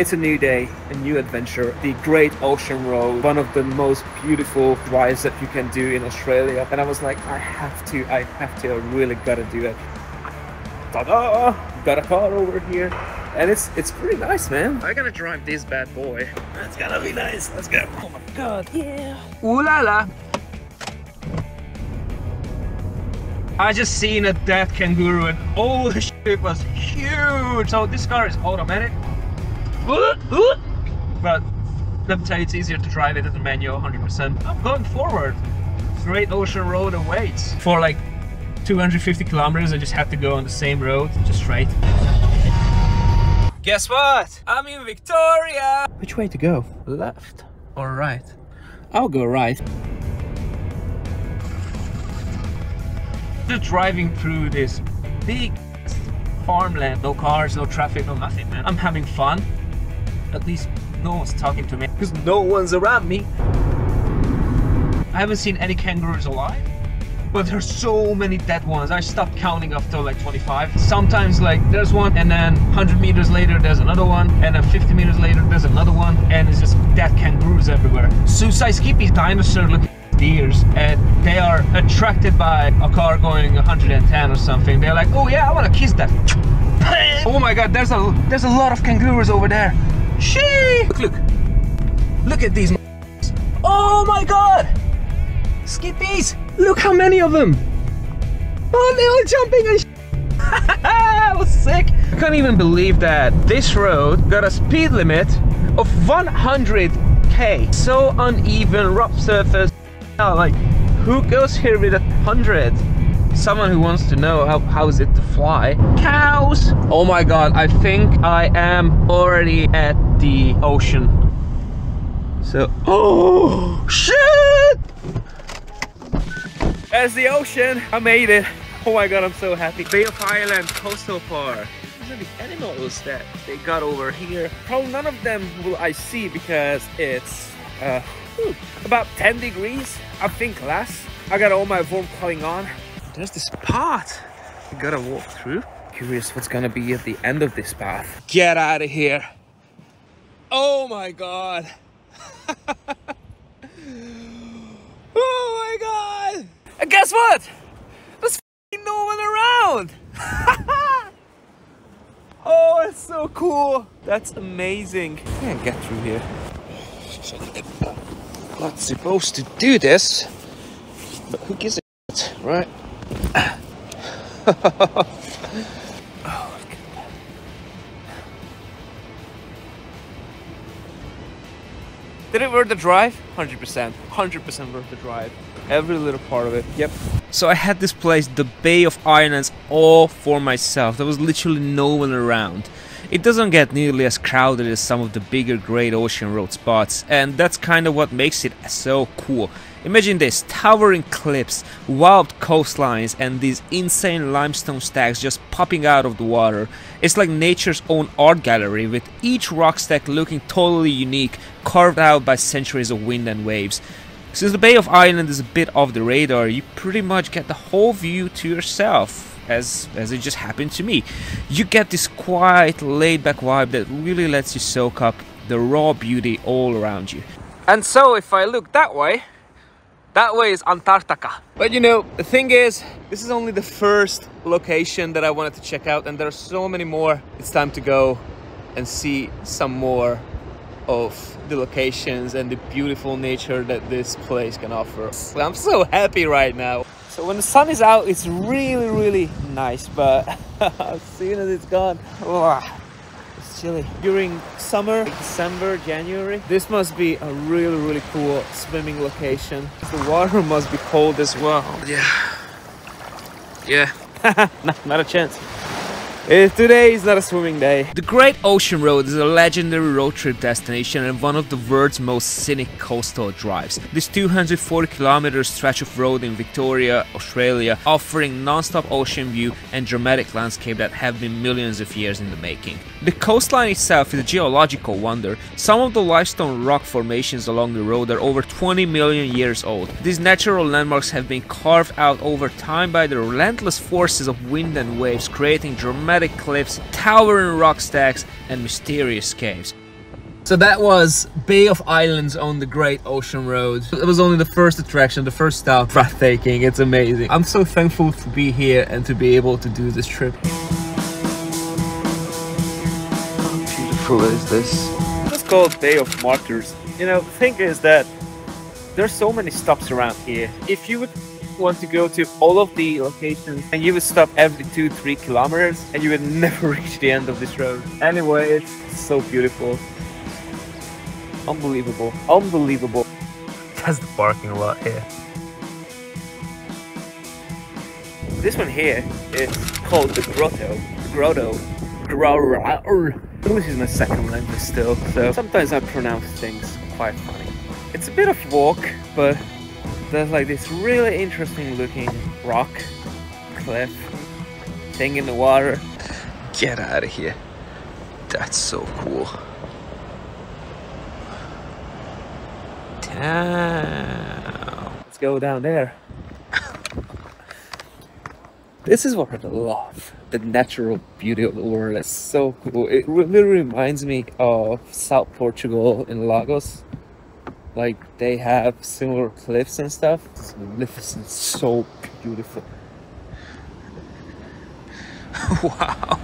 It's a new day, a new adventure. The Great Ocean Road, one of the most beautiful drives that you can do in Australia. And I was like, I have to, I have to, I really gotta do it. Ta-da! Got a car over here. And it's it's pretty nice, man. I'm gonna drive this bad boy. That's gonna be nice. Let's go. Oh my god, yeah. Ooh la la. I just seen a dead kangaroo and oh shit, it was huge. So this car is automatic. But let me tell you, it's easier to drive it as a manual 100%. I'm going forward. Great Ocean Road awaits. For like 250 kilometers, I just have to go on the same road, just straight. Guess what? I'm in Victoria! Which way to go? Left or right? I'll go right. Just driving through this big farmland, no cars, no traffic, no nothing, man. I'm having fun. At least no one's talking to me because no one's around me. I haven't seen any kangaroos alive, but there's so many dead ones. I stopped counting after like 25. Sometimes like there's one and then 100 meters later there's another one and then 50 meters later there's another one and it's just dead kangaroos everywhere. Suicide Skippy dinosaur looking deers and they are attracted by a car going 110 or something. They're like, oh yeah, I want to kiss that. oh my god, there's a there's a lot of kangaroos over there. Shee! Look, look. Look at these Oh my god! Skippies! Look how many of them! Oh, they're all jumping and that was sick! I can't even believe that this road got a speed limit of 100k. So uneven, rough surface. Like, who goes here with a 100? Someone who wants to know how, how is it to fly. Cows! Oh my god, I think I am already at the ocean. So, oh, shit! There's the ocean. I made it. Oh my god, I'm so happy. Bay of Island Coastal Park. These are the animals that they got over here. Probably none of them will I see because it's uh, about 10 degrees. I think less. I got all my warm clothing on. There's this path. I gotta walk through. Curious what's gonna be at the end of this path. Get out of here. Oh my god. oh my god. And guess what? There's no one around. oh, it's so cool. That's amazing. I Can't get through here. I'm Not supposed to do this, but who gives a right? Oh, look at that. Did it worth the drive? 100%. 100% worth the drive. Every little part of it. Yep. So I had this place, the Bay of Islands, all for myself. There was literally no one around. It doesn't get nearly as crowded as some of the bigger Great Ocean Road spots, and that's kind of what makes it so cool. Imagine this, towering cliffs, wild coastlines and these insane limestone stacks just popping out of the water. It's like nature's own art gallery with each rock stack looking totally unique, carved out by centuries of wind and waves. Since the Bay of Island is a bit off the radar, you pretty much get the whole view to yourself. As, as it just happened to me. You get this quiet, laid back vibe that really lets you soak up the raw beauty all around you. And so if I look that way, that way is Antarctica. But you know, the thing is, this is only the first location that I wanted to check out and there are so many more. It's time to go and see some more of the locations and the beautiful nature that this place can offer. I'm so happy right now. So when the sun is out, it's really, really nice, but as soon as it's gone, ugh, it's chilly. During summer, December, January, this must be a really, really cool swimming location. The water must be cold as well. Yeah. Yeah. not a chance. Uh, today is not a swimming day. The Great Ocean Road is a legendary road trip destination and one of the world's most scenic coastal drives. This 240 kilometer stretch of road in Victoria, Australia, offering non-stop ocean view and dramatic landscape that have been millions of years in the making. The coastline itself is a geological wonder. Some of the limestone rock formations along the road are over 20 million years old. These natural landmarks have been carved out over time by the relentless forces of wind and waves, creating dramatic cliffs, towering rock stacks, and mysterious caves. So that was Bay of Islands on the Great Ocean Road. It was only the first attraction, the first stop. Breathtaking, it's amazing. I'm so thankful to be here and to be able to do this trip. How beautiful is this? It's called Bay of Martyrs. You know, the thing is that there's so many stops around here. If you would want to go to all of the locations and you would stop every two, three kilometers and you would never reach the end of this road. Anyway, it's so beautiful. Unbelievable. Unbelievable. That's the parking lot here. This one here is called the Grotto. Grotto. Grotto. English is my second language still, so sometimes I pronounce things quite funny. It's a bit of walk, but there's like this really interesting looking rock cliff thing in the water. Get out of here. That's so cool. Damn. Let's go down there. this is what I love. The natural beauty of the world. It's so cool. It really reminds me of South Portugal in Lagos like they have similar cliffs and stuff. It's magnificent so beautiful. Wow.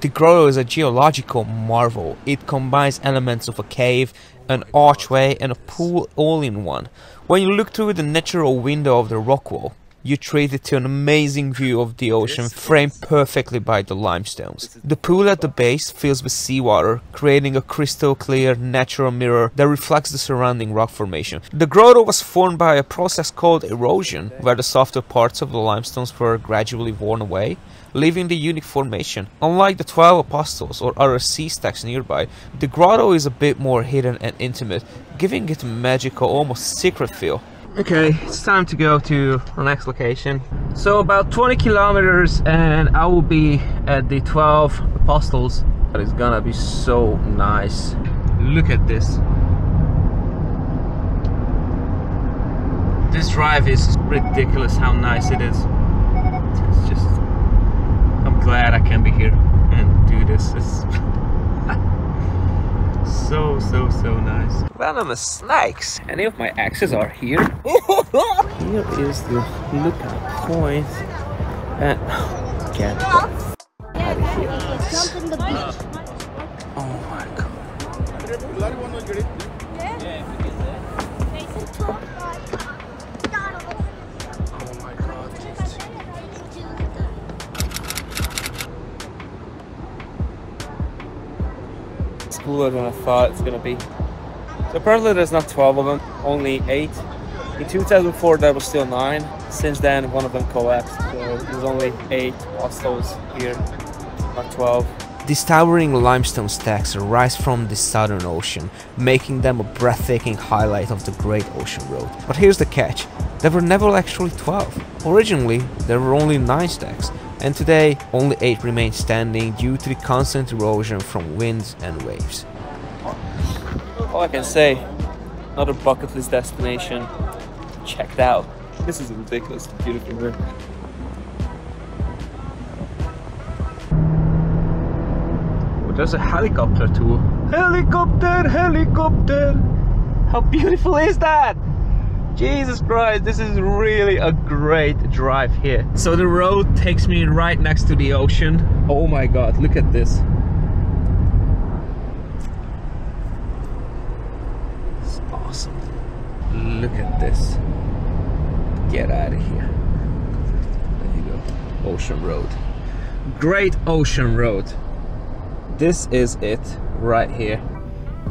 The grotto is a geological marvel. It combines elements of a cave an archway and a pool all in one. When you look through the natural window of the rock wall you treat it to an amazing view of the ocean framed perfectly by the limestones. The pool at the base fills with seawater, creating a crystal clear natural mirror that reflects the surrounding rock formation. The grotto was formed by a process called erosion, where the softer parts of the limestones were gradually worn away, leaving the unique formation. Unlike the Twelve Apostles or other sea stacks nearby, the grotto is a bit more hidden and intimate, giving it a magical, almost secret feel. Okay, it's time to go to the next location. So about 20 kilometers and I will be at the 12 Apostles. But it's gonna be so nice. Look at this. This drive is ridiculous how nice it is. It's just, I'm glad I can be here and do this. It's so, so, so nice. Venomous snakes. Any of my axes are here. here is the lookout point. And get out of here. Oh my god. Cooler than I thought it's gonna be. So apparently there's not 12 of them, only 8. In 2004 there was still 9. Since then one of them collapsed, so there's only 8 apostles here, not 12. These towering limestone stacks rise from the Southern Ocean, making them a breathtaking highlight of the Great Ocean Road. But here's the catch, there were never actually 12. Originally, there were only 9 stacks, and today only 8 remain standing due to the constant erosion from winds and waves. All I can say, another bucket list destination checked out. This is a ridiculous, beautiful room. Oh, there's a helicopter too. Helicopter, helicopter! How beautiful is that? Jesus Christ, this is really a great drive here. So the road takes me right next to the ocean. Oh my God, look at this. It's awesome. Look at this. Get out of here. There you go. Ocean Road. Great Ocean Road. This is it right here.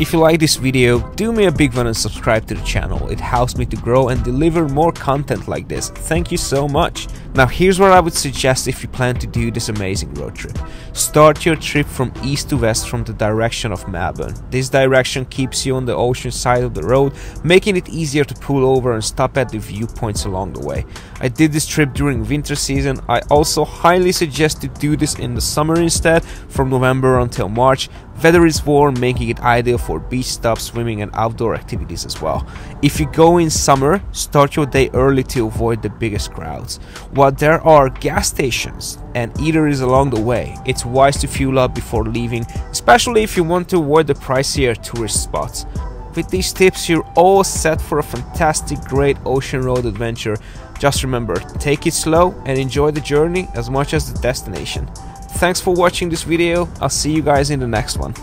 If you like this video, do me a big one and subscribe to the channel, it helps me to grow and deliver more content like this, thank you so much. Now here's what I would suggest if you plan to do this amazing road trip. Start your trip from east to west from the direction of Melbourne. This direction keeps you on the ocean side of the road, making it easier to pull over and stop at the viewpoints along the way. I did this trip during winter season, I also highly suggest to do this in the summer instead, from November until March, Weather is warm, making it ideal for beach stops, swimming and outdoor activities as well. If you go in summer, start your day early to avoid the biggest crowds. But there are gas stations and eateries along the way. It's wise to fuel up before leaving, especially if you want to avoid the pricier tourist spots. With these tips, you're all set for a fantastic, great ocean road adventure. Just remember, take it slow and enjoy the journey as much as the destination. Thanks for watching this video, I'll see you guys in the next one.